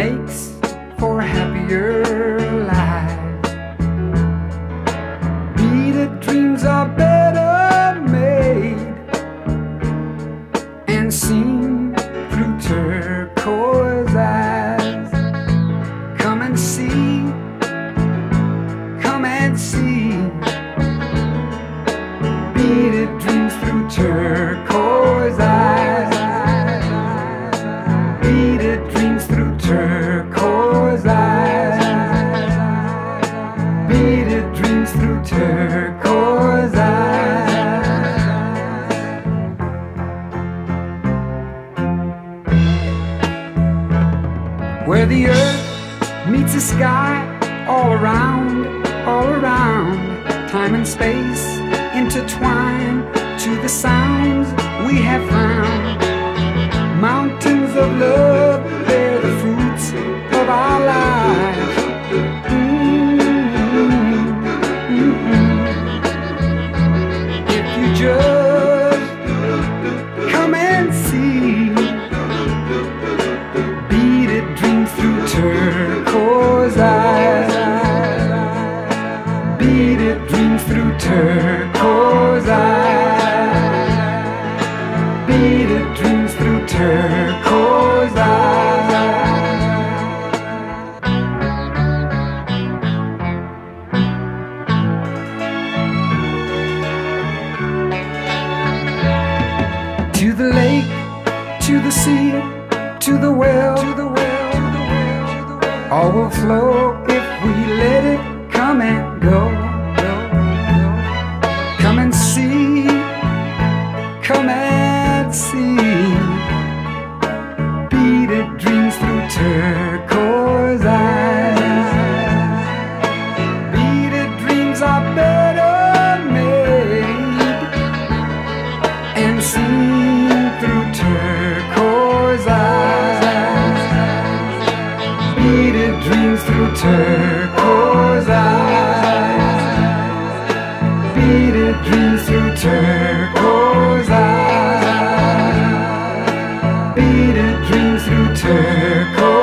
makes for a happier life. Beaded dreams are better made and seen Where the earth meets the sky, all around, all around. Time and space intertwine to the sounds we have found. Beaded dreams through turquoise eyes. Beaded dreams through turquoise eyes. To the lake, to the sea, to the well, to the well, to the well. All will flow if we let it come and go, turquoise eyes. Beaded dreams are better made and seen through turquoise eyes. Beaded dreams through turquoise cold.